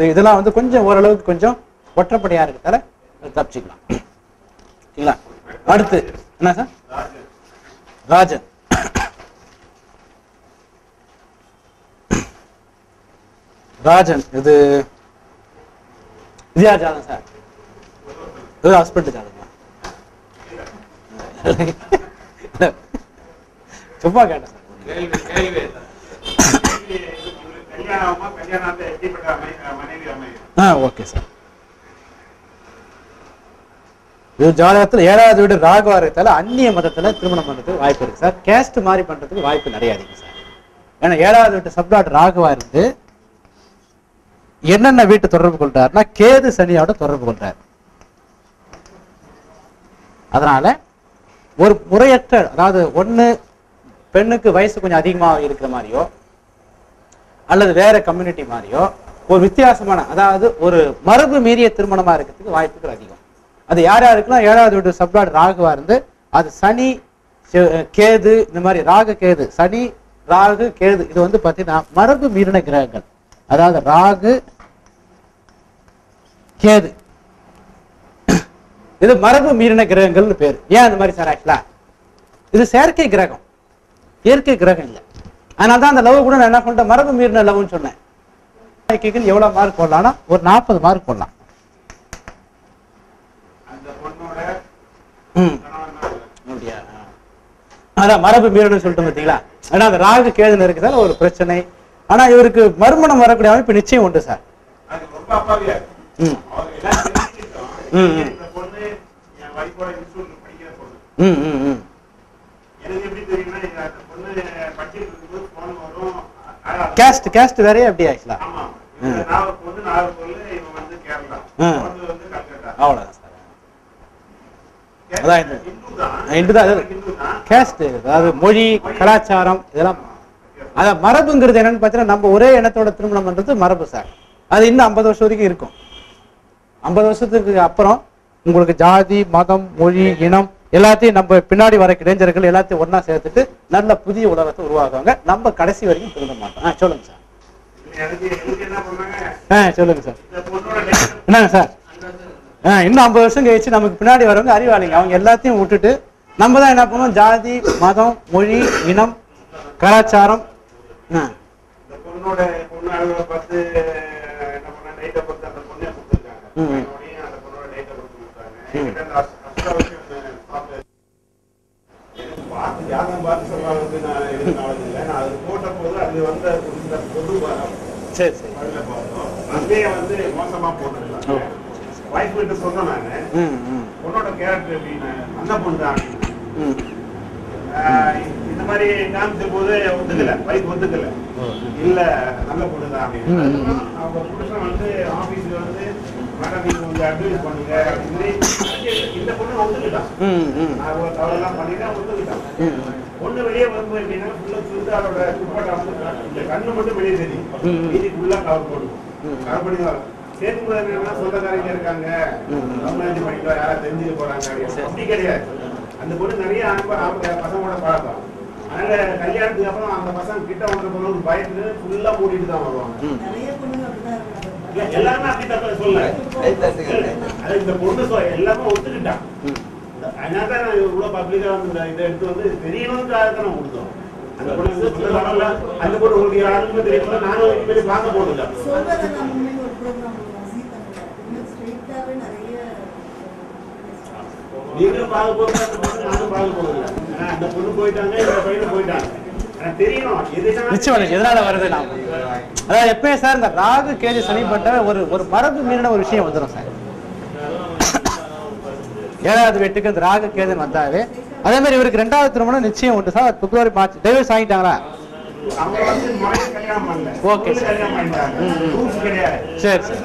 இது இதெல்லாம் வந்து கொஞ்சம் ஓரளவுக்கு கொஞ்சம் ஒற்றப்படையா இருக்கிறதால தப்பிச்சுக்கலாம். சரிங்களா அடுத்து என்ன சார்? ராஜன். ராஜன் இது இது ஜாதம் சார். இது ஹஸ்பண்ட் ஜாதம் சும்மா கேட்டேன் சார். ஆ ஓகே சார். இது ஜாதகத்தில் ஏழாவது வீடு ராகவாரத்தால அந்நிய மதத்தில் திருமணம் பண்ணுறதுக்கு வாய்ப்பு இருக்கு சார். கேஸ்ட் மாதிரி பண்றதுக்கு வாய்ப்பு நிறைய அதிகம் சார். ஏன்னா ஏழாவது வீட்டு சப்ளாட் ராகவா இருந்து என்னென்ன வீட்டு தொடர்பு கொள்றாருன்னா கேது சனியோட தொடர்பு கொள்றாரு. அதனால ஒரு முறையற்ற அதாவது ஒன்று பெண்ணுக்கு வயசு கொஞ்சம் அதிகமாக இருக்கிற மாதிரியோ அல்லது வேற கம்யூனிட்டி மாதிரியோ ஒரு வித்தியாசமான அதாவது ஒரு மரபு மீறிய திருமணமா இருக்கிறதுக்கு வாய்ப்புகள் அதிகம். அது யார் யாருக்குன்னா ஏழாவது வீட்டு சப்ளாட் ராகுவா இருந்து அது சனி கேது இந்த மாதிரி ராகு கேது சனி ராகு கேது இது வந்து பார்த்தீங்கன்னா மரபு மீறின கிரகங்கள். அதாவது ராகு கேது. இது மரபு மீறின கிரகங்கள்னு பேர். ஏன் அந்த மாதிரி சார் ஆக்சுவலா இது செயற்கை கிரகம். இயற்கை கிரகம் இல்லை. அதனால தான் அந்த லவ் கூட நான் என்ன பண்ணிட்டேன்? மரபு மீறின லவ்னு சொன்னேன். வாழ்க்கைக்கு எவ்வளவு மார்க் போடலாம்னா ஒரு நாற்பது மார்க் போடலாம். ம். அப்படியா அதான் மரபு மீறணும்னு சொல்லிட்டு பார்த்தீங்களா ஆனா அந்த ராகு கேதுன்னு இருக்குதால ஒரு பிரச்சனை. ஆனா இவருக்கு மறுமணம் வரக்கூடிய அமைப்பு நிச்சயம் உண்டு சார். ம். ம், ம். ம் ம் ம் எனக்கு எப்படி தெரியும்னா எங்க அந்த பொண்ணு படிச்சுட்டு இருக்கும்போது போன் வரும் ஆ, கேஸ்ட் கேஸ்ட் வேறையே அப்படி ஆக்சுவலா அவ்வளோதான் சார். அதான் தான் கேஸ்ட் அதாவது மொழி கலாச்சாரம் இதெல்லாம். அதான் மரபுங்கிறது என்னன்னு பார்த்தீங்கன்னா நம்ம ஒரே இனத்தோட திருமணம் பண்றது மரபு சார். அது இன்னும் ஐம்பது வருஷம் வரைக்கும் இருக்கும். ஐம்பது வருஷத்துக்கு அப்புறம் உங்களுக்கு ஜாதி மதம் மொழி இனம் எல்லாத்தையும் நம்ம பின்னாடி வர இளைஞர்கள் எல்லாத்தையும் ஒன்றா சேர்த்துட்டு நல்ல புதிய உலகத்தை உருவாக்குவாங்க. நம்ம கடைசி வரைக்கும் திருந்த மாட்டோம். ஆ சொல்லுங்க சார். ஆ சொல்லுங்க சார். என்னங்க சார்? ஆ இன்னும் ஐம்பது வருஷம் கழிச்சு நமக்கு பின்னாடி வரவங்க அறிவாளிங்க. அவங்க எல்லாத்தையும் விட்டுட்டு நம்ம தான் என்ன பண்ணுவோம்? ஜாதி மதம் மொழி இனம் கலாச்சாரம். ஆ. ம் ம். பார்த்து ஜாதகம் பார்த்து சொல்றாங்க நான் நாலேஜ் இல்லை நான் அது போட்ட போது அது வந்து இந்த பொது சரி சரி. பார்த்தோம். அங்கேயே வந்து மோசமா போட்டுருக்காங்க வைஃப் கிட்ட சொன்னேன் நானு. பொண்ணோட கேரக்டர் எப்படின்னு அந்த பொண்ணு தான். இந்த மாதிரி காமிச்ச போது ஒத்துக்கல. வைஃப் ஒத்துக்கல. இல்ல நல்ல பொண்ணு தான் அப்படின்னு. அவங்க புருஷன் வந்து ஆபீஸ்ல வந்து மேடம் நீங்க கொஞ்சம் அட்வைஸ் பண்ணுங்க. இந்த பொண்ணு ஒத்துக்கிட்டான் தவறெல்லாம் ஒத்துக்கிட்டான் ம் பொண்ணு வெளியே வரும்போது எப்படின்னா ஃபுல்லா துப்பட்டா க- இந்த கண்ணு மட்டும் வெளியே தெரியும். மீதி ஃபுல்லா கவர் போடுவோம் பண்ணி வரும் சொந்தக்காரங்க இருக்காங்க. பண்ணிட்டோம் யாராவது தெரிஞ்சுக்க போறாங்க. அப்படி கிடையாது. அந்த பொண்ணு நிறைய ஆம்பளை பசங்களோட பழக்கம். அதனால கல்யாணத்துக்கு அப்புறம் அந்த பசங்க கிட்ட வந்து போகணும் பயந்து ஃபுல்லா மூடிட்டு தான் வருவாங்க. எல்லாருமே அப்படி தப்ப சொல்ல அது இந்த பொண்ணு சொ- எல்லாமே ஒத்துக்கிட்டான். அதனால தான் நான் இவ்வளவு பப்ளிக்கா வந்து இந்த இதை எடுத்து வந்து தெரியணும்னுக்காக தான் நான் கொடுத்தோம். அந்த பொண்ணு வந்து சொல்லல, அந்த பொண்ணு உங்களுக்கு யாருக்குமே தெரியல நானும் இனிமேல் பார்க்க நிறைய நீங்களும் பார்க்க போறது அந்த பொண்ணு. நானும் பார்க்க ஆனா, அந்த பொண்ணு போயிட்டாங்க இந்த பையனும் போயிட்டாங்க நிச்சயம் எதனால வருது நான்? அதாவது எப்பயும் சார் இந்த ராகு கேது சனிப்பட்ட ஒரு ஒரு மரபு மீறின ஒரு விஷயம் வந்துடும் சார். ஏழாவது வீட்டுக்கு இந்த ராகு கேதுன்னு வந்தாவே அதே மாதிரி இவருக்கு ரெண்டாவது திருமணம் நிச்சயம் உண்டு sir. February March divorce rules கிடையாது. சரி, சரி.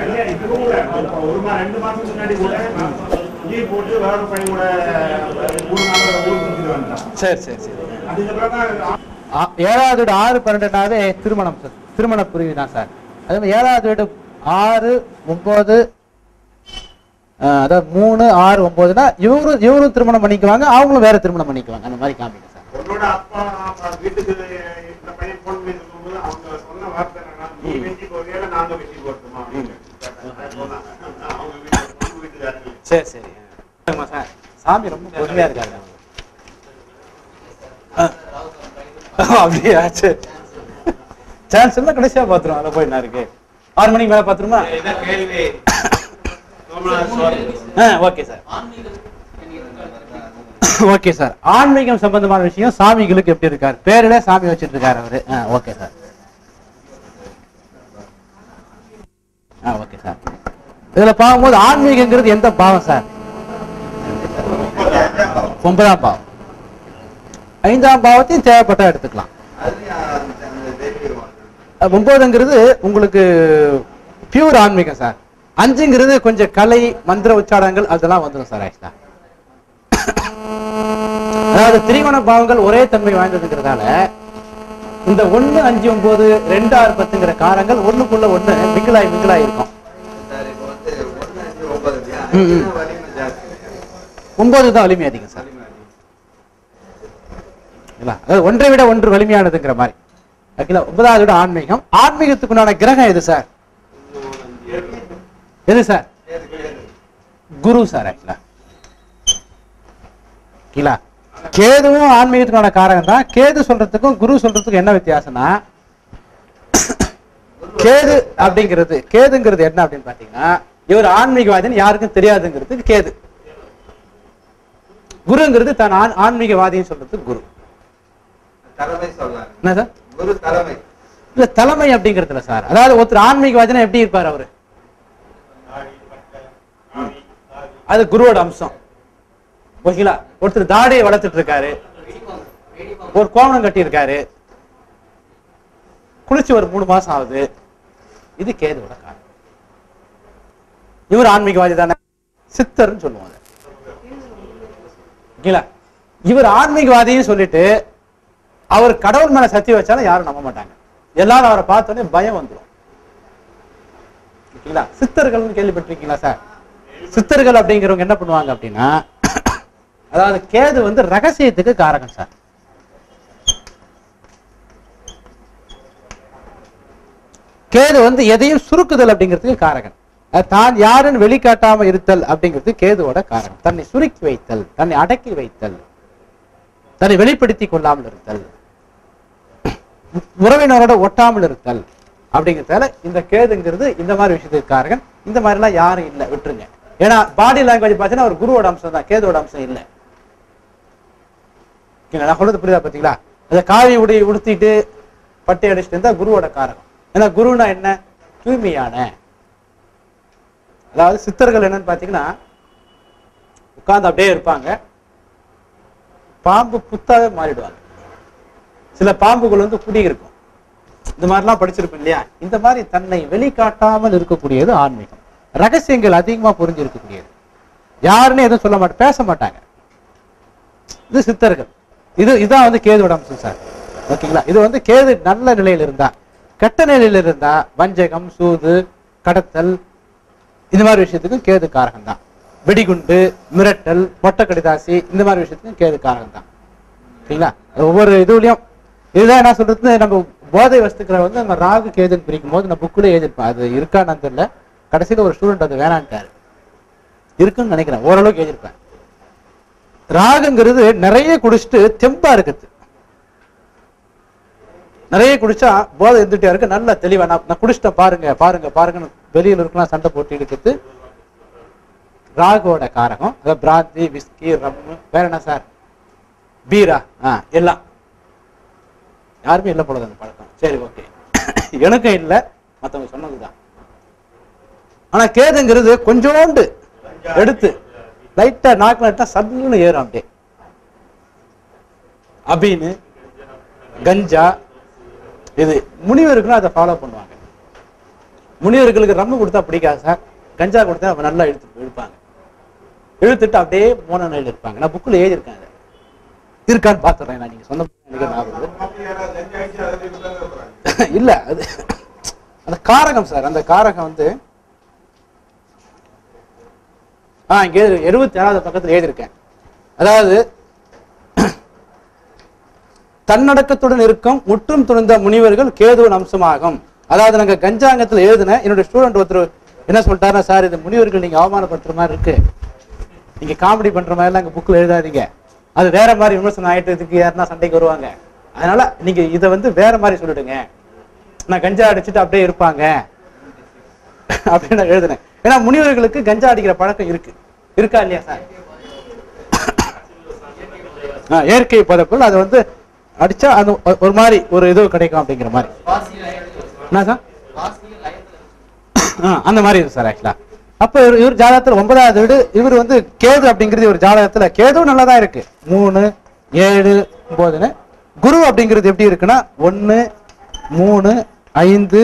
ஒரு மா ரெண்டு மாசம் முன்னாடி கூட லீவ் போட்டு வேற ஒரு பையன் கூட மூணு நாள் ஊர் சுத்திட்டு வந்தான் சரி சரி சரி. அதுக்கப்புறம் தான் ஏழாவது வீடு ஆறு பன்னெண்டுனாவே திருமணம் சார். திருமண புரிவு தான் சார். அதே மாதிரி ஏழாவது வீடு ஆறு ஒன்பது அஹ், அதாவது மூணு ஆறு ஒன்பதுனா இவரும் இவரும் திருமணம் பண்ணிக்குவாங்க அவங்களும் வேற திருமணம் பண்ணிக்குவாங்க. அந்த மாதிரி காமிங்க சார் பொண்ணோட அப்பா அப்பா வீட்டுக்கு இந்த பையன் போன் பண்ணி இருக்கும்போது அவங்க சொன்ன வார்த்தை நீ நாங்க போட்டுமா சரி சரி. சார். சாமி ரொம்ப பொறுமையா இருக்காரு. அவங்க. ஆ. அப்படியா? சரி. சான்ஸ் இருந்தா கடைசியா பாத்துருவோம். அதில் போய் என்ன இருக்கு ஆறு மணிக்கு மேல பாத்துருமா ஓகே சார். Okay sir. ஆன்மீகம் சம்பந்தமான விஷயம் சாமிகளுக்கு எப்படி இருக்கார்? பேரிலே சாமி வச்சிட்டு இருக்காரு அவரு. Okay sir. ஓகே சார் இதுல பார்க்கும்போது ஆன்மீகங்கிறது எந்த பாவம் சார் ஒன்பதாம் பாவம். ஐந்தாம் பாவத்தையும் தேவைப்பட்டா எடுத்துக்கலாம். ஒன்பதுங்கிறது உங்களுக்கு பியூர் ஆன்மீகம் சார் அஞ்சுங்கிறது கொஞ்சம் கலை மந்திர உச்சாரங்கள் அதெல்லாம் வந்துடும் சார் ஆக்சுவலா அதாவது திரிகோண பாவங்கள் ஒரே தன்மை வாய்ந்ததுங்கிறதால இந்த ஒண்ணு அஞ்சு ஒன்பது ரெண்டு ஆறு பத்துங்கிற காரங்கள் ஒண்ணுக்குள்ள ஒண்ணு மிங்கிலாய் மிங்கிலாய் இருக்கும். ம், ம். ஒன்பது தான் வலிமை அதிகம் சார். அதாவது ஒன்றை விட ஒன்று வலிமையானதுங்கிற மாதிரி. ஓகேங்களா ஒன்பதாவது விட ஆன்மீகம். ஆன்மீகத்துக்கு உண்டான கிரகம் எது சார்? எது சார்? குரு சார் ஆக்சுவலா கேதுவும் ஆன்மீகத்துக்கான காரகம் தான் கேது சொல்றதுக்கும் குரு சொல்றதுக்கும் என்ன வித்தியாசம்னா கேது அப்படிங்கிறது கேதுங்கிறது என்ன அப்படின்னு பாத்தீங்கன்னா இவர் ஆன்மீகவாதின்னு யாருக்கும் தெரியாதுங்கிறது கேது. குருங்கிறது தான் ஆன் ஆன்மீகவாதின்னு சொல்றது குரு. என்ன சார்? குரு தலைமை. இல்ல தலைமை அப்படிங்கிறதுல சார். அதாவது ஒருத்தர் ஆன்மீகவாதினா எப்படி இருப்பார் அவரு? அது குருவோட அம்சம். ஓகேங்களா? ஒருத்தர் தாடியை வளர்த்துட்டு இருக்காரு ஒரு கோவணம் கட்டி இருக்காரு குளிச்சு ஒரு மூணு மாசம் ஆகுது. இது கேதுவோட காரணம் இவர் ஆன்மீகவாதி தானே? சித்தர்னு சொல்லுவாங்க. ஓகேங்களா? இவர் ஆன்மீகவாதின்னு சொல்லிட்டு அவர் கடவுள் மேல சத்தியம் வச்சாலும் யாரும் நம்ப மாட்டாங்க. எல்லாரும் அவரை பார்த்தோன்னே பயம் வந்துடும் ஓகேங்களா? சித்தர்கள்னு கேள்விப்பட்டிருக்கீங்களா சார்? சித்தர்கள் அப்படிங்கிறவங்க என்ன பண்ணுவாங்க அப்படின்னா அதாவது கேது வந்து ரகசியத்துக்கு காரகம் சார். கேது வந்து எதையும் சுருக்குதல் அப்படிங்கிறதுக்கு காரகன். தான் யாருன்னு வெளிக்காட்டாம இருத்தல் அப்படிங்கிறது கேதுவோட காரணம் தன்னை சுருக்கி வைத்தல் தன்னை அடக்கி வைத்தல் தன்னை வெளிப்படுத்தி கொள்ளாமல் இருத்தல் உறவினரோட ஒட்டாமல் இருத்தல் அப்படிங்கிறதால இந்த கேதுங்கிறது இந்த மாதிரி விஷயத்துக்கு காரகன். இந்த மாதிரிலாம் யாரும் இல்லை விட்டுருங்க. ஏன்னா பாடி லாங்குவேஜ் பார்த்தீங்கன்னா ஒரு குருவோட அம்சம் தான் கேதுவோட அம்சம் இல்லை. நான் சொல்றது புரியுதா பார்த்தீங்களா அந்த காவி உடை உடுத்திட்டு பட்டை அடிச்சுட்டு இருந்தா குருவோட காரகம். ஏன்னா குருனா என்ன? தூய்மையான. அதாவது சித்தர்கள் என்னன்னு பார்த்தீங்கன்னா உட்கார்ந்து அப்படியே இருப்பாங்க. பாம்பு புத்தாவே மாறிடுவாங்க. சில பாம்புகள் வந்து குடியிருக்கும் இந்த மாதிரிலாம் படிச்சிருப்போம் இல்லையா? இந்த மாதிரி தன்னை வெளிக்காட்டாமல் இருக்கக்கூடியது ஆன்மீகம். ரகசியங்கள் அதிகமாக புரிஞ்சு இருக்கக்கூடியது யாருன்னு எதுவும் சொல்ல மாட்டேன் பேச மாட்டாங்க. இது சித்தர்கள். இது இதுதான் வந்து கேதுவோட அம்சம் சார். ஓகேங்களா? இது வந்து கேது நல்ல நிலையில் இருந்தா கெட்ட நிலையில இருந்தா வஞ்சகம் சூது கடத்தல் இந்த மாதிரி விஷயத்துக்கும் கேது காரகம் தான் வெடிகுண்டு மிரட்டல் மொட்டை கடிதாசி இந்த மாதிரி விஷயத்துக்கும் கேது காரகம் தான் சரிங்களா ஒவ்வொரு இதுலயும் இதுதான் என்ன சொல்றது நம்ம போதை வஸ்துக்களை வந்து நம்ம ராகு கேதுன்னு பிரிக்கும் போது நான் புக்கில் எழுதிருப்பேன் அது இருக்கான்னு தெரியல. கடைசியில ஒரு ஸ்டூடெண்ட் அது வேணான்ட்டாரு. இருக்குன்னு நினைக்கிறேன். ஓரளவுக்கு எழுதியிருப்பேன். ராகுங்கிறது நிறைய குடிச்சிட்டு தெம்பா இருக்குது. நிறைய குடிச்சா போதை இருந்துட்டே இருக்கு. நல்ல தெளிவா நான் நான் குடிச்சிட்டேன் பாருங்க பாருங்க பாருங்கன்னு வெளியில் இருக்கலாம் சண்டை போட்டு எடுக்குது ராகுவோட காரகம் அதாவது பிராந்தி விஸ்கி ரம்மு வேற என்ன சார்? பீரா ஆ எல்லாம். யாருமே இல்லை போல அந்த பழக்கம். சரி ஓகே. எனக்கும் இல்லை மற்றவங்க சொன்னதுதான். ஆனா கேதுங்கிறது கொஞ்சோண்டு எடுத்து லைட்டா நாக்கில் நட்டா சல்லுன்னு ஏறும் அப்படியே. அபின்னு கஞ்சா இது முனிவருக்குன்னு அதை ஃபாலோ பண்ணுவாங்க. முனிவர்களுக்கு ரம்மு கொடுத்தா பிடிக்காது சார். கஞ்சா கொடுத்தா அவங்க நல்லா இழுத்து இழுப்பாங்க. இழுத்துட்டு அப்படியே மோன நிலையில் இருப்பாங்க. நான் புக்கில் எழுதியிருக்கேன் அதை. இருக்கான்னு பார்த்துறேன் நான். நீங்க சொன்ன இல்ல அது அந்த காரகம் சார். அந்த காரகம் வந்து ஆ இங்கே எழுபத்தி ஏழாவது பக்கத்தில் எழுதியிருக்கேன். அதாவது தன்னடக்கத்துடன் இருக்கும் முற்றும் துணிந்த முனிவர்கள் கேதுவின் அம்சமாகும். அதாவது நாங்கள் கஞ்சாங்கத்தில் எழுதின என்னுடைய ஸ்டூடெண்ட் ஒருத்தர் என்ன சொல்லிட்டாருன்னா சார் இது முனிவர்கள் நீங்கள் அவமானப்படுத்துற மாதிரி இருக்கு. நீங்க காமெடி பண்ற மாதிரிலாம் அங்கே புக்கில் எழுதாதீங்க. அது வேற மாதிரி விமர்சனம் ஆயிட்டு இதுக்கு யாருன்னா சண்டைக்கு வருவாங்க. அதனால நீங்க இதை வந்து வேற மாதிரி சொல்லிடுங்க. நான் கஞ்சா அடிச்சுட்டு அப்படியே இருப்பாங்க. அப்படின்னு நான் எழுதினேன். ஏன்னா முனிவர்களுக்கு கஞ்சா அடிக்கிற பழக்கம் இருக்கு. இருக்கா இல்லையா சார்? ஆ, இயற்கை பதப்பொருள் அது வந்து அடிச்சா அது ஒரு மாதிரி ஒரு இது கிடைக்கும் அப்படிங்கிற மாதிரி. என்ன சார்? ஆ, அந்த மாதிரி இருக்கு சார் ஆக்சுவலா அப்ப இவர் இவர் ஜாதகத்துல ஒன்பதாவது வீடு இவர் வந்து கேது அப்படிங்கிறது ஒரு ஜாதகத்துல நல்லா தான் இருக்கு. மூணு ஏழு ஒன்பதுன்னு. குரு அப்படிங்கிறது எப்படி இருக்குன்னா ஒன்னு மூணு ஐந்து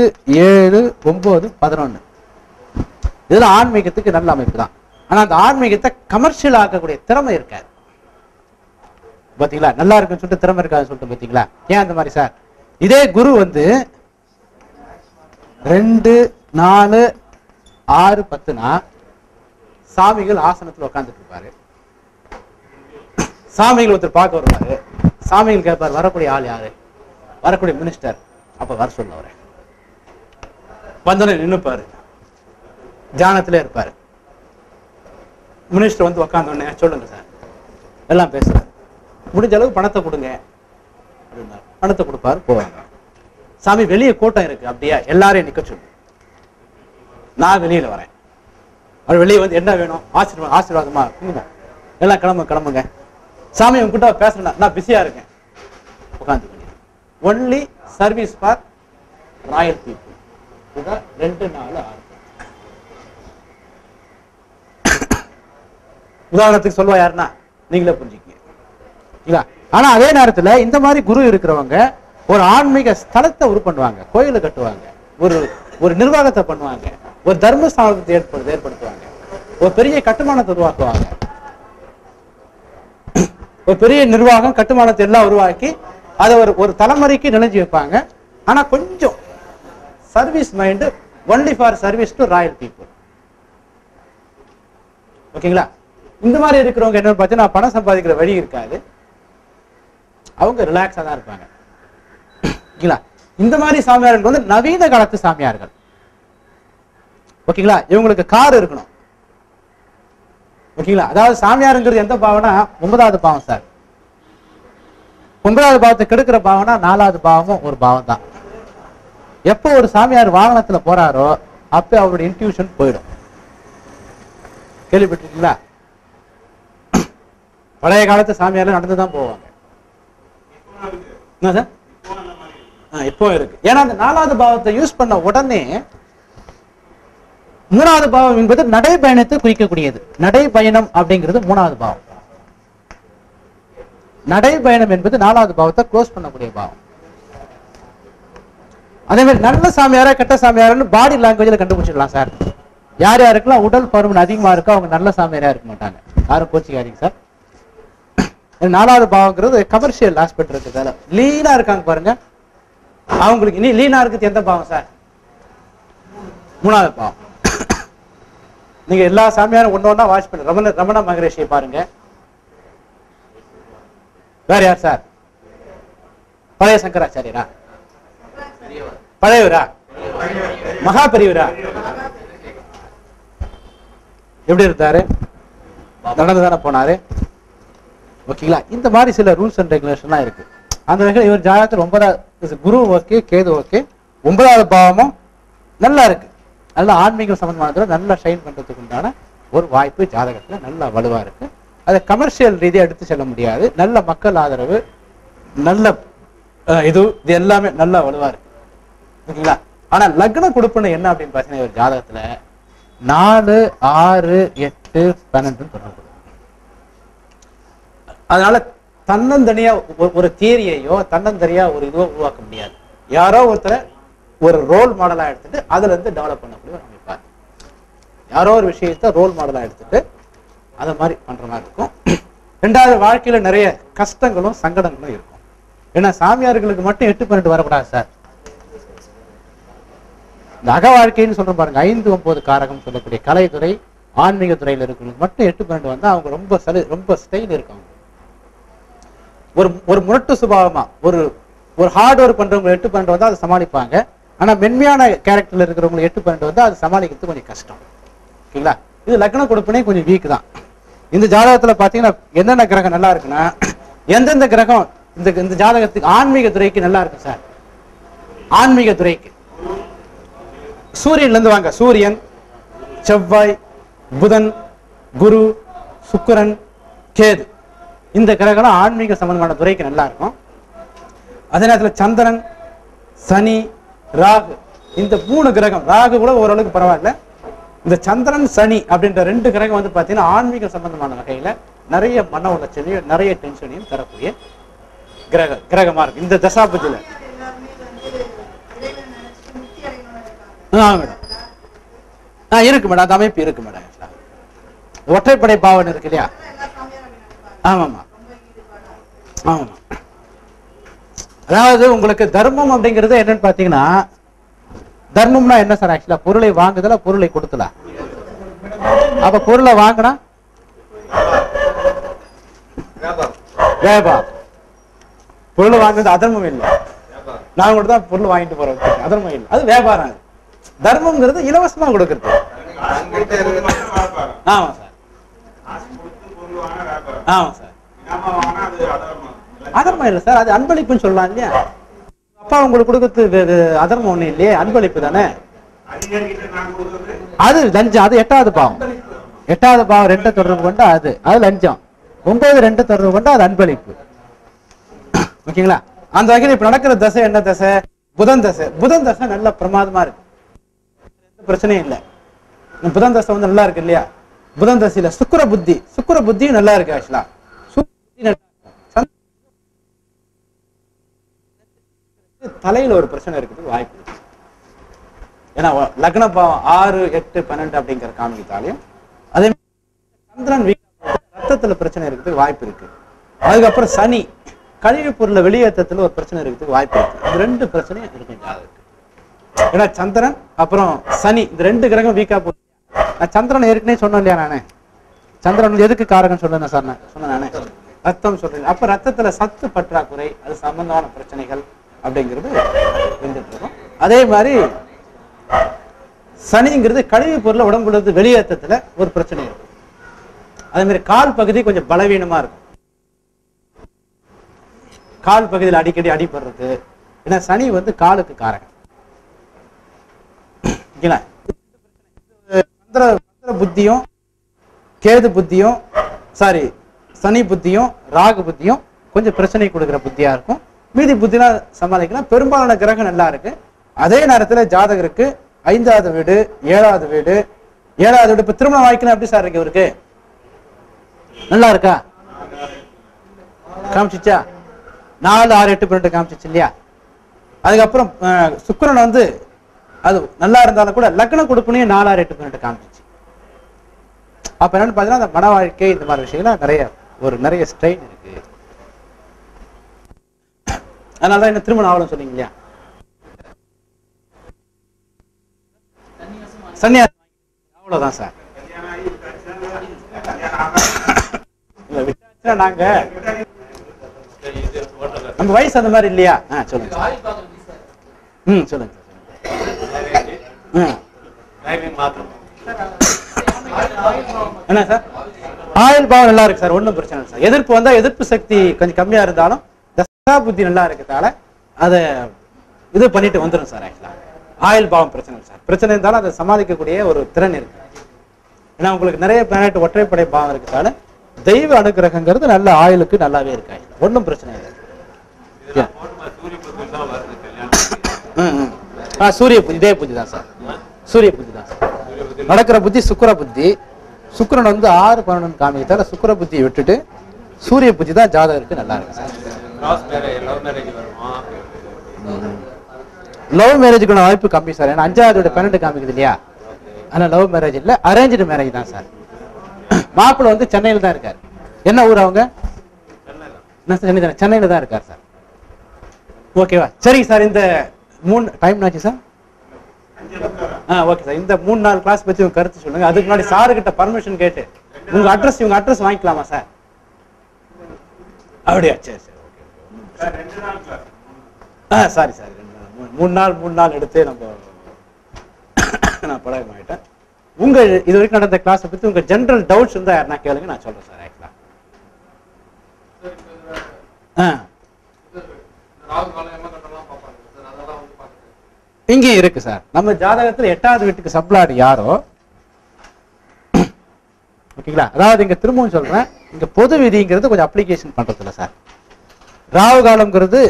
ஏழு ஒன்பது பதினொன்னு. இதுல ஆன்மீகத்துக்கு நல்ல அமைப்பு தான் ஆனா அந்த ஆன்மீகத்தை கமர்ஷியல் ஆக்கக்கூடிய திறமை இருக்காது. பாத்தீங்களா? நல்லா இருக்குன்னு சொல்லிட்டு திறமை இருக்காதுன்னு சொல்லிட்டு பாத்தீங்களா? ஏன் அந்த மாதிரி சார்? இதே குரு வந்து ரெண்டு நாலு ஆறு பத்துனா சாமிகள் ஆசனத்துல உட்கார்ந்துட்டு இருப்பாரு. சாமிகள் ஒருத்தர் பார்க்க வருவாரு. சாமிகள் கேட்பார் வரக்கூடிய ஆள் யாரு? வரக்கூடிய மினிஸ்டர் அப்ப வர சொல்ல வர வந்தோடனே நின்னுப்பாரு. தியானத்திலே இருப்பாரு. மினிஸ்டர் வந்து உட்கார்ந்த உடனே சொல்லுங்க சார் எல்லாம் பேசுறாரு. முடிஞ்ச அளவுக்கு பணத்தை கொடுங்க. அப்படின்னாரு. பணத்தை கொடுப்பாரு போவாங்க. சாமி வெளியே கூட்டம் இருக்கு அப்படியா? எல்லாரையும் நிக்க சொல்லு. நான் வெளியில வரேன். அவர் வெளியே வந்து என்ன வேணும்? ஆசீர்வாதம் ஆசீர்வாதமா குங்குமம் எல்லாம் கிளம்பு கிளம்புங்க. சாமி உங்ககிட்ட பேசுறேன் நான் பிஸியா இருக்கேன். உட்காந்து only service for royal people இதுதான் ரெண்டு நாலு ஆறு. உதாரணத்துக்கு சொல்லுவா யாருன்னா நீங்களே புரிஞ்சுக்கீங்க. ஆனா அதே நேரத்துல இந்த மாதிரி குரு இருக்கிறவங்க ஒரு ஆன்மீக ஸ்தலத்தை உரு பண்ணுவாங்க கோயிலை கட்டுவாங்க ஒரு ஒரு நிர்வாகத்தை பண்ணுவாங்க ஒரு தர்மஸ்தானத்தை ஏற்படுத்து ஏற்படுத்துவாங்க. ஒரு பெரிய கட்டுமானத்தை உருவாக்குவாங்க. ஒரு பெரிய நிர்வாகம் கட்டுமானத்தை எல்லாம் உருவாக்கி அதை ஒரு ஒரு தலைமுறைக்கு நினைஞ்சு வைப்பாங்க. ஆனா கொஞ்சம் service mind only for service to royal people ஓகேங்களா இந்த மாதிரி இருக்கிறவங்க என்ன பார்த்தீங்கன்னா பணம் சம்பாதிக்கிற வழி இருக்காது. அவங்க ரிலாக்ஸாக தான் இருப்பாங்க. ஓகேங்களா இந்த மாதிரி சாமியார்கள் வந்து நவீன காலத்து சாமியார்கள். ஓகேங்களா? இவங்களுக்கு கார் இருக்கணும். ஓகேங்களா? அதாவது சாமியாருங்கிறது எந்த பாவம்னா ஒன்பதாவது பாவம் சார். ஒன்பதாவது பாவத்தை கெடுக்கிற பாவம்னா நாலாவது பாவமும் ஒரு பாவம் தான். எப்போ ஒரு சாமியார் வாகனத்துல போறாரோ அப்ப அவருடைய இன்ட்யூஷன் போயிடும். கேள்விப்பட்டிருக்கீங்களா? பழைய காலத்து சாமியார் நடந்து தான் போவாங்க. என்ன சார்? ஆ, இப்போ இருக்கு. ஏன்னா அந்த நாலாவது பாவத்தை யூஸ் பண்ண உடனே மூணாவது பாவம் என்பது நடைபயணத்தை குறிக்கக்கூடியது. நடைபயணம் அப்படிங்கிறது மூணாவது பாவம். நடைபயணம் என்பது நாலாவது பாவத்தை க்ளோஸ் பண்ணக்கூடிய பாவம். அதே மாதிரி நல்ல சாமியாரா கெட்ட சாமியாரான்னு பாடி லாங்குவேஜ்ல கண்டுபிடிச்சிடலாம் சார். யார் யாருக்கெல்லாம் உடல் பருமன் அதிகமா இருக்கோ அவங்க நல்ல சாமியாரா இருக்க மாட்டாங்க. யாரும் கோச்சிக்காதீங்க சார். நாலாவது பாவங்கிறது கமர்ஷியல் ஆஸ்பெக்ட் அதில் லீனாக இருக்காங்க பாருங்க. அவங்களுக்கு இனி லீனா இருக்குது எந்த பாவம் சார்? மூணாவது பாவம். நீங்க எல்லா சாமியாரும் ஒன்று ஒன்றா வாட்ச் பண்ணு ரமண ரமண மகரிஷியை பாருங்க. வேற யார் சார்? பழைய சங்கராச்சாரியரா? பழையவரா? மகா பெரியவரா? எப்படி இருந்தாரு? நடந்து தானே போனாரு? ஓகேங்களா? இந்த மாதிரி சில ரூல்ஸ் அண்ட் ரெகுலேஷன்லாம் இருக்கு. அந்த வகையில் இவர் ஜாதகத்தில் ஒன்பதாவது குரு ஓகே கேது ஓகே ஒன்பதாவது பாவமும் நல்லா இருக்கு. நல்ல ஆன்மீக சம்பந்தமானதுல நல்லா ஷைன் பண்றதுக்கு உண்டான ஒரு வாய்ப்பு ஜாதகத்துல நல்லா வலுவா இருக்கு. அதை கமர்ஷியல் ரீதியாக எடுத்து செல்ல முடியாது. நல்ல மக்கள் ஆதரவு நல்ல இது இது எல்லாமே நல்லா வலுவா இருக்கு. ஓகேங்களா? ஆனா லக்ன கொடுப்பன என்ன அப்படின்னு பார்த்தீங்கன்னா ஒரு ஜாதகத்துல நாலு ஆறு எட்டு பன்னெண்டுன்னு தொடர்பு அதனால தன்னந்தனியா ஒரு தியரியையோ தன்னந்தனியா ஒரு இதுவோ உருவாக்க முடியாது. யாரோ ஒருத்தரை ஒரு ரோல் மாடலா எடுத்துட்டு அதுல இருந்து டெவலப் பண்ணக்கூடிய ஒரு அமைப்பா யாரோ ஒரு விஷயத்த ரோல் மாடலா எடுத்துட்டு அதை மாதிரி பண்ற மாதிரி இருக்கும். ரெண்டாவது வாழ்க்கையில நிறைய கஷ்டங்களும் சங்கடங்களும் இருக்கும். ஏன்னா சாமியார்களுக்கு மட்டும் எட்டு பன்னெண்டு வரக்கூடாது சார். இந்த அக வாழ்க்கைன்னு சொல்ற பாருங்க ஐந்து ஒன்பது காரகம் சொல்லக்கூடிய கலைத்துறை ஆன்மீக துறையில் இருக்கிறவங்களுக்கு மட்டும் எட்டு பன்னெண்டு வந்தா அவங்க ரொம்ப சலு ரொம்ப ஸ்டைல் இருக்காங்க ஒரு ஒரு முரட்டு சுபாவமா ஒரு ஒரு ஹார்ட் ஒர்க் பண்றவங்க எட்டு பன்னெண்டு வந்து அதை சமாளிப்பாங்க. ஆனா மென்மையான கேரக்டர்ல இருக்கிறவங்க எட்டு பன்னெண்டு வந்து அதை சமாளிக்கிறது கொஞ்சம் கஷ்டம். ஓகேங்களா இது லக்ன கொடுப்பினே கொஞ்சம் வீக் தான். இந்த ஜாதகத்துல பாத்தீங்கன்னா என்னென்ன கிரகம் நல்லா இருக்குன்னா எந்தெந்த கிரகம் இந்த இந்த ஜாதகத்துக்கு ஆன்மீக துறைக்கு நல்லா இருக்கும் சார். ஆன்மீக துறைக்கு. சூரியன்ல இருந்து வாங்க. சூரியன் செவ்வாய் புதன் குரு சுக்கரன் கேது. இந்த கிரகம் ஆன்மீக சம்பந்தமான துறைக்கு நல்லா இருக்கும். அதே நேரத்தில் சந்திரன் சனி ராகு இந்த மூணு கிரகம் ராகு கூட ஓரளவுக்கு பரவாயில்ல. இந்த சந்திரன் சனி அப்படின்ற ரெண்டு கிரகம் வந்து பார்த்தீங்கன்னா ஆன்மீக சம்பந்தமான வகையில் நிறைய மன உளைச்சலையும் நிறைய டென்ஷனையும் தரக்கூடிய கிரக கிரகமாக இருக்கு. இந்த தசாபதியில். ஆ மேடம். ஆ இருக்கு மேடம். அந்த அமைப்பு இருக்கு மேடம். ஒற்றைப்படை பாவன் இருக்கு இல்லையா எல்லா சாமியாரும் அப்படி நினைப்பாங்க ஆமாம்மா. ரொம்ப ஆமாம்மா. அதாவது உங்களுக்கு தர்மம் அப்படிங்கிறது என்னன்னு பார்த்தீங்கன்னா தர்மம்னா என்ன சார் ஆக்சுவலா பொருளை வாங்குதலா பொருளை கொடுத்தல? அப்ப பொருளை வாங்கினா? வியாபாரம். பொருளை வாங்குறது அதர்மம் இல்லை. நான் கூட தான் பொருள் வாங்கிட்டு போறேன். அதர்மம் இல்லை. அது வியாபாரம் தர்மம்ங்கிறது இலவசமா கொடுக்கறது. ஆமா சார் கொடுத்து பொருள் வாங்கினா வியாபாரம். ஆமா சார் அதர்மம். இல்லை சார் அது அன்பளிப்புன்னு சொல்லலாம் இல்லையா? அப்பா உங்களுக்கு கொடுக்கறது அதர்மம் ஒண்ணு இல்லையே அன்பளிப்பு தானே? அது லஞ்சம் அது எட்டாவது பாவம். எட்டாவது பாவம் ரெண்டை தொடர்பு கொண்டா அது அது லஞ்சம். ஒன்பது ரெண்டு தொடர்பு கொண்டா அது அன்பளிப்பு. ஓகேங்களா? அந்த வகையில் இப்ப நடக்கிற தசை என்ன தசை? புதன் தசை. புதன் தசை நல்ல பிரமாதமா இருக்கு. எந்த பிரச்சனையும் இல்லை. புதன் தசை வந்து நல்லா இருக்கு இல்லையா? புதன் தசையில சுக்கிர புத்தி. சுக்கிர புத்தியும் நல்லா இருக்கு ஆக்சுவலா. தலையில ஒரு பிரச்சனை இருக்குது வாய்ப்பு இருக்கு. ஏன்னா லக்ன பாவம் ஆறு எட்டு பன்னெண்டு அப்படிங்கிற காமித்தாலையும் அதே மாதிரி சந்திரன் ரத்தத்துல பிரச்சனை இருக்கிறதுக்கு வாய்ப்பு இருக்கு. அதுக்கப்புறம் சனி கழிவு பொருளை வெளியேற்றத்துல ஒரு பிரச்சனை இருக்கிறதுக்கு வாய்ப்பு இருக்கு. இந்த ரெண்டு பிரச்சனையும் இருக்கு. ஏன்னா சந்திரன் அப்புறம் சனி இந்த ரெண்டு கிரகம் வீக்கா போட்டு சந்திரன் ஏற்கனவே சொன்னோம் இல்லையா நானு? சந்திரன் எதுக்கு காரகம் சொல்லுங்க சார் நான் சொன்னேன் நானு. ரத்தம் சொல்றேன். அப்ப ரத்தத்துல சத்து பற்றாக்குறை அது சம்பந்தமான பிரச்சனைகள் அப்படிங்கிறது இருந்துட்டு இருக்கும். அதே மாதிரி சனிங்கிறது கழிவு பொருளை உடம்புல இருந்து வெளியேற்றத்துல ஒரு பிரச்சனை இருக்கும். அதே மாதிரி கால் பகுதி கொஞ்சம் பலவீனமா இருக்கும். கால் பகுதியில் அடிக்கடி அடிபடுறது. ஏன்னா சனி வந்து காலுக்கு காரகம். ஓகேங்களா? மந்திர மந்திர புத்தியும் கேது புத்தியும் சாரி சனி புத்தியும் ராகு புத்தியும் கொஞ்சம் பிரச்சனை கொடுக்குற புத்தியா இருக்கும். மீதி புத்திலாம் சமாளிக்கலாம். பெரும்பாலான கிரகம் நல்லா இருக்கு. அதே நேரத்துல ஜாதகருக்கு ஐந்தாவது வீடு ஏழாவது வீடு. ஏழாவது வீடு இப்போ திருமணம் வாய்க்கலாம் எப்படி சார் இருக்கு இவருக்கு? நல்லா இருக்கா? காமிச்சிச்சா? நாலு ஆறு எட்டு பன்னெண்டு காமிச்சிச்சு இல்லையா? அதுக்கப்புறம் அஹ், வந்து அது நல்லா இருந்தாலும் கூட லக்ன கொடுப்புனையும் நாலு ஆறு எட்டு பன்னெண்டு காமிச்சிச்சு. அப்ப என்னன்னு பாத்தீங்கன்னா அந்த மன வாழ்க்கை இந்த மாதிரி விஷயங்கள்லாம் நிறைய ஒரு நிறைய ஸ்ட்ரெயின் இருக்கு. அதனாலதான் என்ன திருமணம் ஆகலாம் சொன்னீங்க இல்லையா? சன்னியாசி அவ்வளவுதான் சார். நாங்க நம்ம வயசு அந்த மாதிரி இல்லையா? ஆ சொல்லுங்க. ம் சொல்லுங்க. என்ன சார்? ஆயுள் பாவம் நல்லா இருக்கு சார். ஒன்றும் பிரச்சனை இல்லை சார். எதிர்ப்பு வந்தா எதிர்ப்பு சக்தி கொஞ்சம் கம்மியா இருந்தாலும் தசா புத்தி நல்லா இருக்கதால அதை இது பண்ணிட்டு வந்துடும் சார் ஆக்சுவலா ஆயுள் பாவம் பிரச்சனை சார். பிரச்சனை இருந்தாலும் அதை சமாளிக்கக்கூடிய ஒரு திறன் இருக்கு. ஏன்னா உங்களுக்கு நிறைய பிளானட் ஒற்றைப்படை பாவம் இருக்கதால தெய்வ அனுகிரகங்கிறது நல்ல ஆயுளுக்கு நல்லாவே இருக்கு ஒன்றும் பிரச்சனை இல்லை Yeah. ம், ம். ஆ சூரிய புத்தி இதே புத்தி தான் சார். சூரிய புத்தி தான் சார். நடக்கிற புத்தி சுக்கிர புத்தி. சுக்கிரன் வந்து ஆறு பன்னெண்டு காமிக்கத்தால சுக்கிர புத்தியை விட்டுட்டு சூரிய புத்தி தான் ஜாதகருக்கு நல்லா இருக்கு சார். லவ் மேரேஜுக்கான வாய்ப்பு கம்மி சார். ஏன்னா அஞ்சாவதோட பன்னெண்டு காமிக்குது இல்லையா? ஆனா லவ் மேரேஜ் இல்ல அரேஞ்சு மேரேஜ் தான் சார். மாப்பிள்ளை வந்து சென்னையில தான் இருக்காரு. என்ன ஊர் அவங்க? என்ன சார், சென்னை சென்னையில தான் இருக்கார் சார். ஓகேவா? சரிங்க சார் இந்த மூணு டைம் ஆச்சு சார் ஆ ஓகே சார் இந்த மூணு நாலு கிளாஸ் பத்தி உங்கள் கருத்து சொல்லுங்க. அதுக்கு முன்னாடி சாரு கிட்ட பர்மிஷன் கேட்டு உங்க அட்ரஸ் இவங்க அட்ரஸ் வாங்கிக்கலாமா சார் அப்படியா? சரி சரி ஓகே சார் ஆ சாரி சாரி மூணு- நாள் மூணு நாள் எடுத்து நம்ம நான் பழகமாயிட்டேன் உங்க இது வரைக்கும் நடந்த கிளாஸை பத்தி உங்க ஜென்ரல் டவுட்ஸ் இருந்தா யாருன்னா கேளுங்க நான் சொல்றேன் சார் ஆக்சுவலாக ஆ ராகு காலம் என்ன கட்டலாம் பார்ப்பாங்க சார் அதெல்லாம் வந்து பார்த்துட்டு இங்கேயும் இருக்கு சார். நம்ம ஜாதகத்தில் எட்டாவது வீட்டுக்கு சப்ளாடு யாரோ? ஓகேங்களா? அதாவது இங்க திரும்பவும் சொல்றேன் இங்க பொது விதிங்கிறது கொஞ்சம் அப்ளிகேஷன் பண்ணுறதில்ல சார். ராகு காலம்ங்கிறது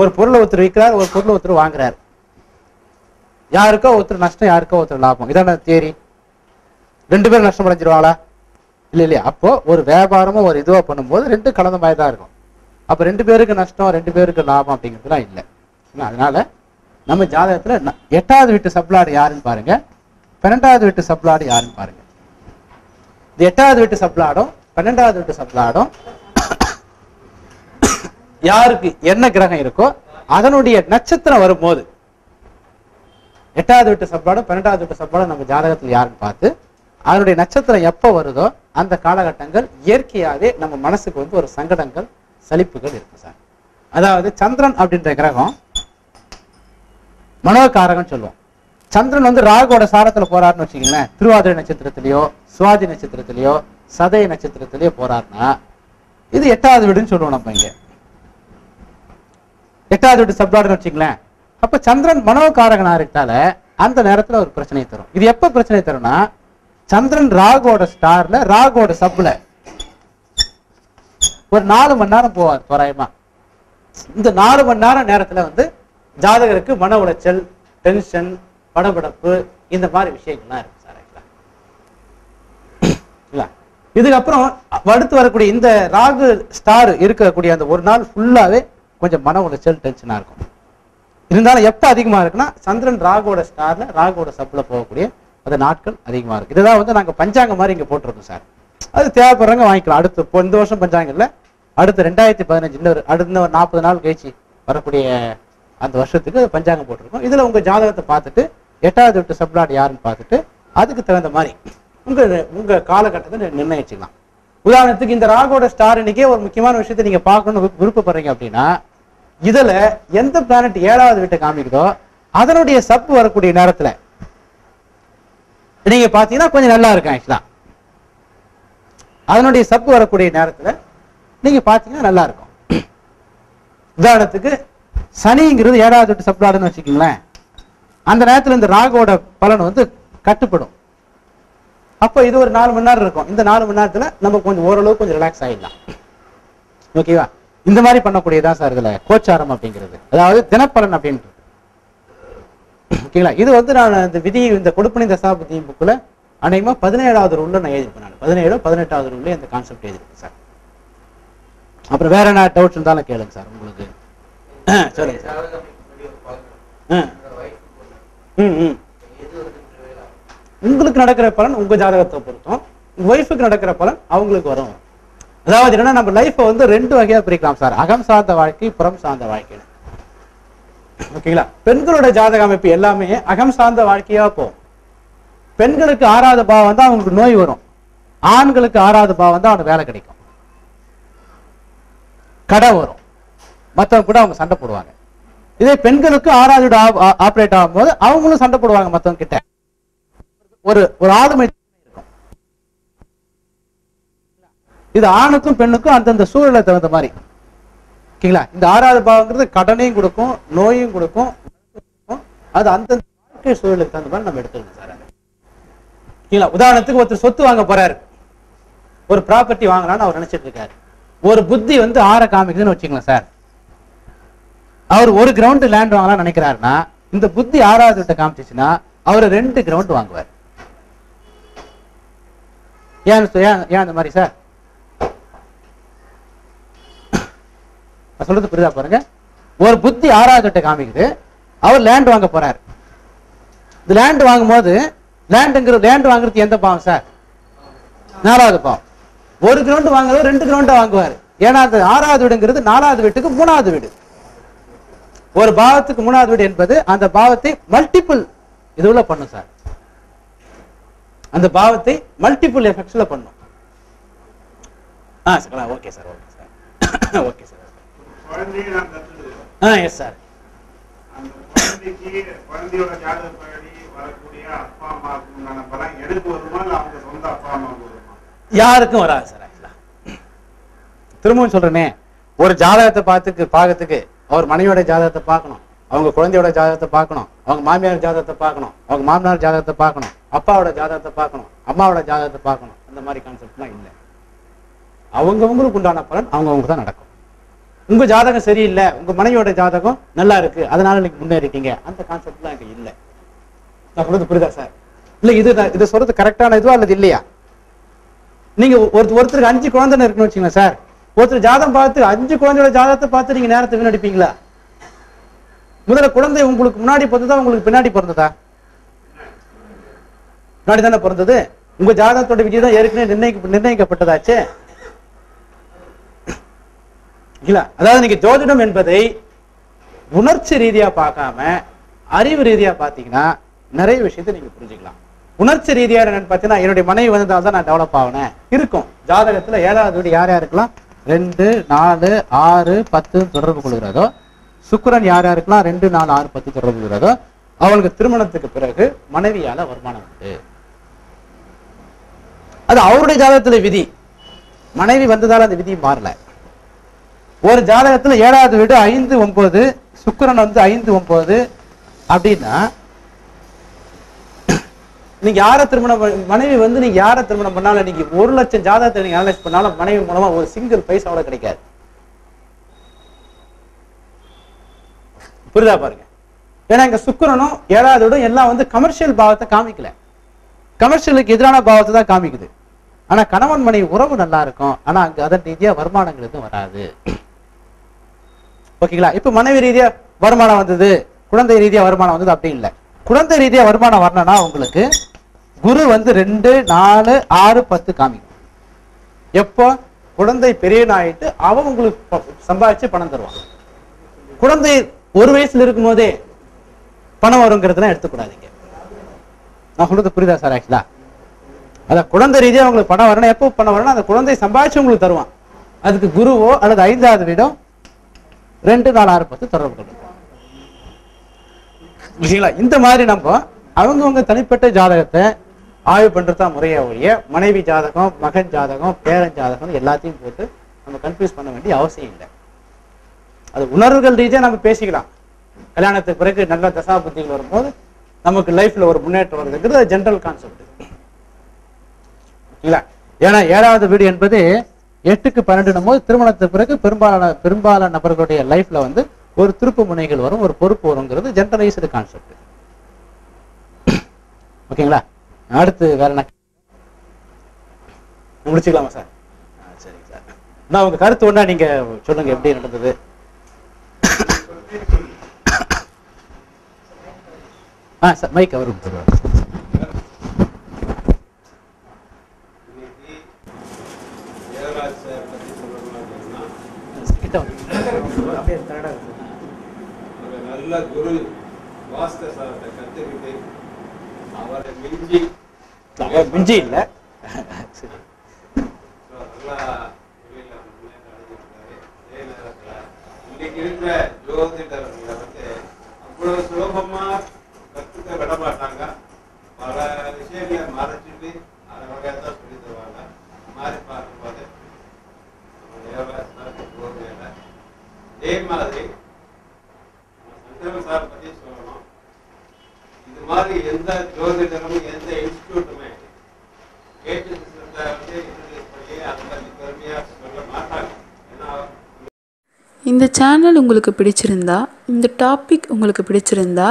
ஒரு பொருளை ஒருத்தர் விற்கிறார் ஒரு பொருளை ஒருத்தர் வாங்குறார். யாருக்கோ ஒருத்தர் நஷ்டம் யாருக்கோ ஒருத்தர் லாபம். இதான தேரி ரெண்டு பேரும் நஷ்டம் அடைஞ்சிருவாங்களா இல்லை இல்லையா அப்போ ஒரு வியாபாரமோ ஒரு இதுவோ பண்ணும்போது ரெண்டு கலந்த மாதிரி தான் இருக்கும். அப்போ ரெண்டு பேருக்கு நஷ்டம் ரெண்டு பேருக்கு லாபம் அப்படிங்கிறதுலாம் இல்லை. அதனால நம்ம ஜாதகத்துல எட்டாவது வீட்டு சப்ளாடு யாருன்னு பாருங்க. பன்னெண்டாவது வீட்டு சப்ளாடு யாருன்னு பாருங்க. இது எட்டாவது வீட்டு சப்ளாடும் பன்னெண்டாவது வீட்டு சப்ளாடும் யாருக்கு என்ன கிரகம் இருக்கோ அதனுடைய நட்சத்திரம் வரும்போது எட்டாவது வீட்டு சப்ளாடும் பன்னெண்டாவது வீட்டு சப்ளாடும் நம்ம ஜாதகத்தில் யாருன்னு பார்த்து அதனுடைய நட்சத்திரம் எப்போ வருதோ அந்த காலகட்டங்கள் இயற்கையாகவே நம்ம மனசுக்கு வந்து ஒரு சங்கடங்கள் சலிப்புகள் இருக்கு சார். அதாவது சந்திரன் அப்படின்ற கிரகம் மனோகாரகம்னு சொல்லுவோம். சந்திரன் வந்து ராகுவோட சாரத்துல போறாருன்னு வச்சுக்கீங்களேன். திருவாதிரை நட்சத்திரத்திலயோ சுவாதி நட்சத்திரத்திலயோ சதய நட்சத்திரத்திலயோ போறாருன்னா இது எட்டாவது வீடுன்னு சொல்லுவோம் நம்ம இங்க. எட்டாவது வீடு சப்ளாடுன்னு வச்சுக்கங்களேன். அப்ப சந்திரன் மனோகாரகனா இருக்கால அந்த நேரத்துல ஒரு பிரச்சனையை தரும். இது எப்ப பிரச்சனை தரும்னா சந்திரன் ராகுவோட ஸ்டார்ல ராகுவோட சப்ல ஒரு நாலு மணி நேரம் போவார் தோராயமா. இந்த நாலு மணி நேரம் நேரத்துல வந்து ஜாதகருக்கு மன உளைச்சல் டென்ஷன் படபடப்பு இந்த மாதிரி விஷயங்கள்லாம் இருக்கு சார் actually. இதுக்கப்புறம் அடுத்து வரக்கூடிய இந்த ராகு ஸ்டார் இருக்கக்கூடிய அந்த ஒரு நாள் ஃபுல்லாவே கொஞ்சம் மன உளைச்சல் டென்ஷனா இருக்கும். இருந்தாலும் எப்ப அதிகமா இருக்குன்னா சந்திரன் ராகுவோட ஸ்டார்ல ராகுவோட சப்புல போகக்கூடிய அந்த நாட்கள் அதிகமா இருக்கு. இதுதான் வந்து நாங்க பஞ்சாங்கம் மாதிரி இங்க போட்டிருக்கோம் சார். அது தேவைப்படுறவங்க வாங்கிக்கலாம். அடுத்து இப்போ இந்த வருஷம் பஞ்சாங்கம் இல்லை. அடுத்து ரெண்டாயிரத்தி பதினஞ்சு இன்னொரு அடுத்த ஒரு நாற்பது நாள் கழிச்சு வரக்கூடிய அந்த வருஷத்துக்கு பஞ்சாங்கம் போட்டிருக்கோம். இதுல உங்க ஜாதகத்தை பார்த்துட்டு எட்டாவது விட்டு சப்ளாட் யாருன்னு பார்த்துட்டு அதுக்கு தகுந்த மாதிரி உங்க உங்க காலகட்டத்தை நிர்ணயிச்சுக்கலாம். உதாரணத்துக்கு இந்த ராகோட ஸ்டார் இன்னைக்கே ஒரு முக்கியமான விஷயத்தை நீங்க பார்க்கணும்னு விருப்பப்படுறீங்க அப்படின்னா இதுல எந்த பிளானட் ஏழாவது வீட்டை காமிக்குதோ அதனுடைய சப் வரக்கூடிய நேரத்துல நீங்க பாத்தீங்கன்னா கொஞ்சம் நல்லா இருக்கும் ஆக்சுவலா அதனுடைய சப்பு வரக்கூடிய நேரத்துல நீங்க பாத்தீங்கன்னா நல்லா இருக்கும். உதாரணத்துக்கு சனிங்கிறது ஏழாவது எட்டு சப்ளாடுன்னு வச்சுக்கோங்களேன். அந்த நேரத்தில் இந்த ராகோட பலன் வந்து கட்டுப்படும். அப்போ இது ஒரு நாலு மணி நேரம் இருக்கும். இந்த நாலு மணி நேரத்தில் நம்ம கொஞ்சம் ஓரளவுக்கு கொஞ்சம் ரிலாக்ஸ் ஆகிடலாம் ஓகேவா இந்த மாதிரி பண்ணக்கூடியதான் சார் இதில்? கோச்சாரம் அப்படிங்கிறது. அதாவது தினப்பலன் அப்படின்றது ஓகேங்களா இது வந்து நான் இந்த விதி இந்த கொடுப்பனை தசாபதி புக்கில் அநேகமாக பதினேழாவது ரூலில் நான் எழுதிப்பேன் நான். பதினேழு பதினெட்டாவது ரூல்ல இந்த கான்செப்ட் எழுதிருப்பேன் சார் அப்புறம் வேற என்ன டவுட்ஸ் இருந்தாலும் கேளுங்க சார் உங்களுக்கு. சொல்லுங்க. சார் ஆ. ம் ம். உங்களுக்கு நடக்கிற பலன் உங்க ஜாதகத்தை பொறுத்தும். ஒய்ஃபுக்கு நடக்கிற பலன் அவங்களுக்கு வரும். அதாவது என்னன்னா நம்ம லைஃப்பை வந்து ரெண்டு வகையா பிரிக்கலாம் சார். அகம் சார்ந்த வாழ்க்கை புறம் சார்ந்த வாழ்க்கை ஓகேங்களா? பெண்களோட ஜாதக அமைப்பு எல்லாமே அகம் சார்ந்த வாழ்க்கையா போகும். பெண்களுக்கு ஆறாவது பாவம் தான் அவங்களுக்கு நோய் வரும். ஆண்களுக்கு ஆறாவது பாவம் தான் அவனுக்கு வேலை கிடைக்கும். கடை வரும். மற்றவங்க கூட அவங்க சண்டை போடுவாங்க. இதே பெண்களுக்கு ஆறாவது ஆப்ரேட் ஆகும்போது அவங்களும் சண்டை போடுவாங்க மற்றவங்க கிட்ட. ஒரு ஒரு ஆளுமை இருக்கும். இது ஆணுக்கும் பெண்ணுக்கும் அந்தந்த சூழலை தகுந்த மாதிரி. ஓகேங்களா? இந்த ஆறாவது பாவங்கிறது கடனையும் கொடுக்கும் நோயும் கொடுக்கும் அது அந்தந்த வாழ்க்கை சூழலுக்கு தகுந்த மாதிரி நம்ம எடுத்துக்கணும் சார் ஓகேங்களா? உதாரணத்துக்கு ஒருத்தர் சொத்து வாங்க போறாரு. ஒரு ப்ராப்பர்ட்டி வாங்கலாம்னு அவர் நினைச்சிட்டு இருக்காரு. ஒரு புத்தி வந்து ஆற காமிக்குதுன்னு வச்சுக்கலாம் சார். அவர் ஒரு கிரவுண்ட் லேண்ட் வாங்கலாம்னு நினைக்கிறாருன்னா இந்த புத்தி ஆறாவது கிட்ட காமிச்சிச்சுன்னா அவர் ரெண்டு கிரவுண்ட் வாங்குவார். ஏன் ஏன் ஏன் அந்த மாதிரி சார்? நான் சொல்றது புரியுதா பாருங்க? ஒரு புத்தி ஆறாவது கிட்ட காமிக்குது அவர் லேண்ட் வாங்க போறாரு. இந்த லேண்ட் வாங்கும்போது லேண்டுங்கிற லேண்ட் வாங்குறது எந்த பாவம் சார்? நாலாவது பாவம். ஒரு கிரவுண்ட் வாங்குறது ரெண்டு கிரவுண்டா வாங்குவார். ஏன்னா அது ஆறாவது வீடுங்கிறது நாலாவது வீட்டுக்கு மூணாவது வீடு. ஒரு பாவத்துக்கு மூணாவது வீடு என்பது அந்த பாவத்தை மல்டிபிள் இதுல பண்ணும் சார் அந்த பாவத்தை மல்டிபிள் எஃபெக்ட்ஸ்ல பண்ணும். ஆ sir okay sir okay sir okay sir ஆ எஸ் சார் யாருக்கும் வராது சார் திரும்பவும் சொல்றேனே ஒரு ஜாதகத்தை பார்த்துக்கு பார்க்கறதுக்கு அவர் மனைவியோட ஜாதகத்தை பார்க்கணும். அவங்க குழந்தையோட ஜாதகத்தை பார்க்கணும். அவங்க மாமியார் ஜாதகத்தை பார்க்கணும். அவங்க மாமனார் ஜாதகத்தை பார்க்கணும். அப்பாவோட ஜாதகத்தை பார்க்கணும். அம்மாவோட ஜாதகத்தை பார்க்கணும். அந்த மாதிரி கான்செப்ட்லாம் இல்லை. அவங்கவுங்களுக்கு உண்டான பலன் அவங்கவுங்க தான் நடக்கும். உங்க ஜாதகம் சரியில்லை. உங்க மனைவியோட ஜாதகம் நல்லா இருக்கு. அதனால நீங்க முன்னேறிட்டீங்க. அந்த கான்செப்ட்லாம் இங்க இல்லை. நான் சொல்றது புரியுதா சார் இல்ல இது இது சொல்றது கரெக்டான இதுவா அல்லது இல்லையா? நீங்க ஒருத்தர் ஒருத்தருக்கு அஞ்சு குழந்தைன்னு இருக்குன்னு வச்சுங்களேன் சார் ஒருத்தர் ஜாதம் பார்த்து அஞ்சு குழந்தையோட ஜாதகத்தை பார்த்து நீங்க நேரத்தை வீணடிப்பீங்களா? முதல்ல குழந்தை உங்களுக்கு முன்னாடி பிறந்ததா உங்களுக்கு பின்னாடி பிறந்ததா? முன்னாடி தானே பிறந்தது. உங்க ஜாதகத்தோட விதி தான் ஏற்கனவே நிர்ணயிக்க நிர்ணயிக்கப்பட்டதாச்சே. இல்ல அதாவது நீங்க ஜோதிடம் என்பதை உணர்ச்சி ரீதியா பார்க்காம அறிவு ரீதியா பார்த்தீங்கன்னா நிறைய விஷயத்தை நீங்க புரிஞ்சுக்கலாம். உணர்ச்சி ரீதியா என்னன்னு பார்த்தீங்கன்னா என்னுடைய மனைவி வந்ததால் தான் நான் டெவலப் ஆகினேன் இருக்கும். ஜாதகத்துல ஏழாவது வீடு யார் யாருக்கெல்லாம் ரெண்டு நாலு ஆறு பத்து தொடர்பு கொள்கிறதோ சுக்கரன் யார் யாருக்கெல்லாம் ரெண்டு நாலு ஆறு பத்து தொடர்பு கொள்கிறதோ அவங்களுக்கு திருமணத்துக்கு பிறகு மனைவியால வருமானம் உண்டு. அது அவருடைய ஜாதகத்துல விதி. மனைவி வந்ததால அந்த விதி மாறல. ஒரு ஜாதகத்துல ஏழாவது வீடு ஐந்து ஒன்பது சுக்கரன் வந்து ஐந்து ஒன்பது அப்படின்னா நீங்க யாரை திருமணம் மனைவி வந்து நீங்க யாரை திருமணம் பண்ணாலும் நீங்க ஒரு லட்சம் ஜாதகத்தை நீங்க அனலைஸ் பண்ணாலும் மனைவி மூலமா ஒரு சிங்கிள் பைசாவோட கிடைக்காது. புரிதா பாருங்க? ஏன்னா இங்க சுக்கிரனும் ஏழாவது வீடும் எல்லாம் வந்து கமர்ஷியல் பாவத்தை காமிக்கல. கமர்ஷியலுக்கு எதிரான பாவத்தை தான் காமிக்குது. ஆனா கணவன் மனைவி உறவு நல்லா இருக்கும். ஆனா அங்க அதன் ரீதியா வருமானங்கள் எதுவும் வராது. ஓகேங்களா இப்ப மனைவி ரீதியா வருமானம் வந்தது. குழந்தை ரீதியா வருமானம் வந்தது அப்படி இல்லை. குழந்தை ரீதியாக வருமானம் வரணும்னா உங்களுக்கு குரு வந்து ரெண்டு நாலு ஆறு பத்து காமிக்கும் எப்போ? குழந்தை பெரியனாயிட்டு அவன் உங்களுக்கு சம்பாதிச்சு பணம் தருவான். குழந்தை ஒரு வயசுல இருக்கும் போதே பணம் வருங்கிறதுலாம் எடுத்துக்கூடாதீங்க. நான் சொல்றது புரியுதா சார் ஆக்சுவலா? அதான் குழந்தை ரீதியாக உங்களுக்கு பணம் வரணும். எப்போ பணம் வரணும் அந்த குழந்தை சம்பாதிச்சு உங்களுக்கு தருவான். அதுக்கு குருவோ அல்லது ஐந்தாவது வீடோ ரெண்டு நாலு ஆறு பத்து தொடர்பு கொள்ளும் இல்லைங்களா இந்த மாதிரி நம்ம அவங்கவுங்க தனிப்பட்ட ஜாதகத்தை ஆய்வு பண்ணுறதா முறையே ஒழிய மனைவி ஜாதகம் மகன் ஜாதகம் பேரன் ஜாதகம் எல்லாத்தையும் போட்டு நம்ம கன்ஃபியூஸ் பண்ண வேண்டிய அவசியம் இல்லை. அது உணர்வுகள் ரீதியாக நம்ம பேசிக்கலாம். கல்யாணத்துக்கு பிறகு நல்ல தசா புத்திகள் வரும்போது நமக்கு லைஃப்ல ஒரு முன்னேற்றம் வருதுங்கிறது ஜென்ரல் கான்செப்ட் இல்லை. ஏன்னா ஏழாவது வீடு என்பது எட்டுக்கு பன்னெண்டுனும் போது திருமணத்துக்கு பிறகு பெரும்பாலான பெரும்பாலான நபர்களுடைய லைஃப்ல வந்து ஒரு திருப்பு முனைகள் வரும் ஒரு பொறுப்பு வருங்கிறது ஜென்ரலைஸ்டு கான்செப்ட் ஓகேங்களா? அடுத்து வேற என்ன? முடிச்சுக்கலாமா சார்? சரிங்க சார். நான் உங்க கருத்து ஒண்ணா நீங்க சொல்லுங்க எப்படி நடந்தது? ஆ சார் மைக் அவரும் கிட்ட வந்து அப்படியே third ஆ இருக்கு. ஒரு நல்ல குரு பாஸ்கர் சார்கிட்ட கற்றுக்கிட்டு அவரை மிஞ்சி மிஞ்சி இல்ல. இன்னைக்கு இருக்கிற ஜோதிடர்களை வந்து அவ்வளவு சுலபமா கற்றுக்க விட மாட்டாங்க. பல விஷயங்களை மறைச்சிட்டு அதை வகையாக தான் சொல்லி தருவாங்க. மாறி பார்க்கும்போது நம்ம சார் ஜோதிடர் அதே மாதிரி சார் பத்தி சொல்லணும்? இது மாதிரி எந்த ஜோதிடரும் எந்த இன்ஸ்டியூட்டுமே கேட்டு சிஸ்டத்தை வந்து இன்ட்ரடியூஸ் பண்ணி அதை பற்றி பெருமையாக சொல்ல மாட்டாங்க. ஏன்னா இந்த சேனல் உங்களுக்கு பிடிச்சிருந்தா இந்த டாபிக் உங்களுக்கு பிடிச்சிருந்தா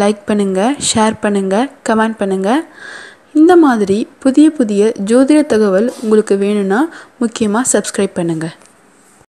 லைக் பண்ணுங்கள் ஷேர் பண்ணுங்கள் கமெண்ட் பண்ணுங்கள் இந்த மாதிரி புதிய புதிய ஜோதிட தகவல் உங்களுக்கு வேணும்னா முக்கியமாக சப்ஸ்கிரைப் பண்ணுங்கள்